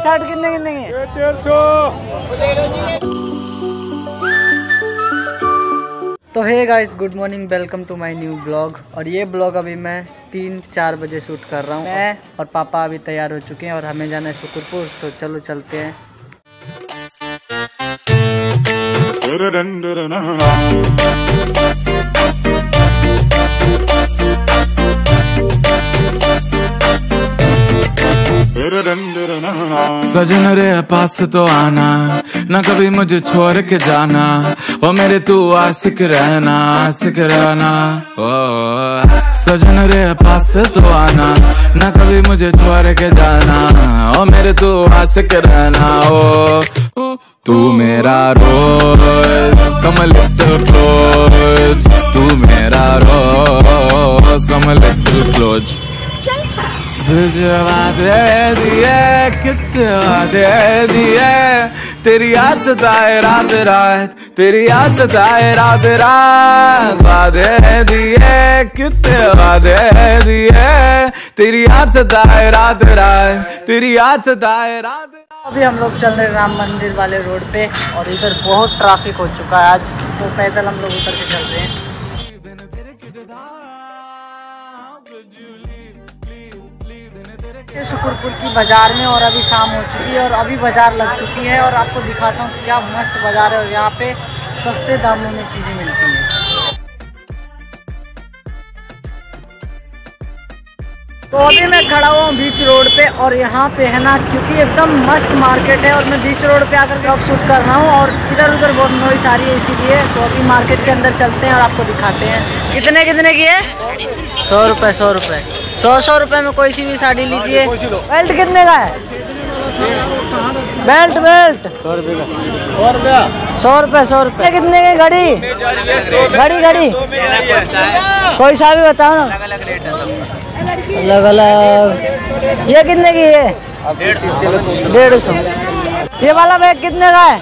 साठ कितने कितने के डेढ़ सौ तो hey guys good morning welcome to my new blog और ये ब्लॉग अभी मैं तीन चार बजे शूट कर रहा हूँ मैं और पापा अभी तैयार हो चुके हैं और हमें जाना है शुक्रपुर तो चलो चलते हैं सजन रे, पास तो आना। ना कभी मुझे छोड़ के जाना। ओ मेरे, तू आशिक रहना आशिक रहना। ओ, सजन रे, पास तो आना। ना कभी मुझे छोड़ के जाना। ओ मेरे, तू आशिक रहना। ओ, तू मेरा रोज कम लिटिल क्लोज। तू मेरा रोज कम लिटिल क्लोज। भिजवा दे दिए, कितवा दे दिए। तेरी याद रात रात, तेरी याद सताए रात रात। वादे दिए, कितवा दे दिए। तेरी याद सताए रात रात, तेरी रात अभी हम लोग चल रहे राम मंदिर वाले रोड पे और इधर बहुत ट्रैफ़िक हो चुका है आज। तो पैदल हम लोग उतर के चल रहे हैं। शुक्रपुर की बाज़ार में और अभी शाम हो चुकी है और अभी बाज़ार लग चुकी है और आपको दिखाता हूँ क्या मस्त बाज़ार है और यहाँ पे सस्ते दामों में चीज़ें मिलती हैं। तो अभी मैं खड़ा हुआ हूँ बीच रोड पे और यहाँ पे है ना, क्योंकि एकदम मस्त मार्केट है और मैं बीच रोड पे आकर ब्लॉग शूट कर रहा हूँ और इधर उधर बहुत नॉइस आ रही है इसीलिए तो अभी मार्केट के अंदर चलते हैं और आपको दिखाते हैं। कितने कितने की है? सौ रुपये सौ रुपये सौ सौ रुपये में कोई सी भी साड़ी लीजिए। बेल्ट कितने का है? Belt belt. सौ रुपये का। सौ रुपया। सौ रुपये कितने की घड़ी? घड़ी घड़ी। कोई सा भी बताओ ना। अलग अलग। ये कितने की है? डेढ़ सौ। ये वाला बैग कितने का है?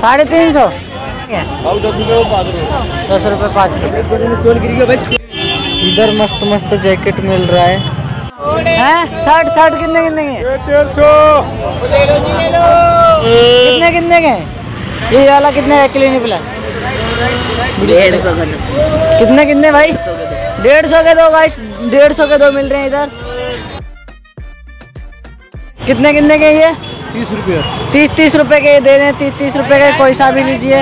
साढ़े तीन सौ। दस रुपये पाँच इधर मस्त मस्त जैकेट मिल रहा है। हैं? शर्ट शर्ट कितने कितने के? डेढ़ सौ। कितने कितने के? ये वाला कितने का क्लिनिक प्लस? डेढ़ सौ कितने कितने भाई? डेढ़ सौ के दो। गाइस डेढ़ सौ के दो मिल रहे हैं इधर। कितने कितने के ये? तीस रुपये। तीस तीस रुपए के दे रहे हैं तीस तीस रुपए के कोई सा भी लीजिए।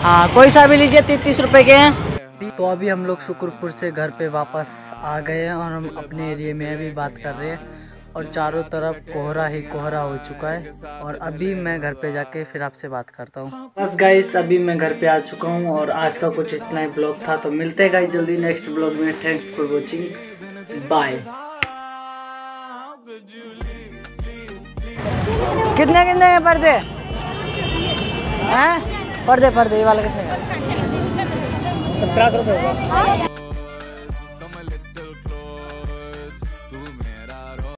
हाँ कोई सा भी लीजिए तीस तीस रुपए के हैं। तो अभी हम लोग शुक्रपुर से घर पे वापस आ गए हैं और हम अपने एरिया में अभी बात कर रहे हैं। और चारों तरफ़ कोहरा ही कोहरा हो चुका है। और अभी मैं घर पे जाके फिर आपसे बात करता हूँ। बस गाइस अभी मैं घर पे आ चुका हूँ और आज का कुछ इतना ही ब्लॉग था। तो मिलते हैं गाइस जल्दी नेक्स्ट ब्लॉग में। थैंक्स फॉर वॉचिंग बाय कितने कितने हैं पर्दे? हैं? पर्दे पर्दे, ये वाला कितने का? सत्रह सौ रुपये होगा।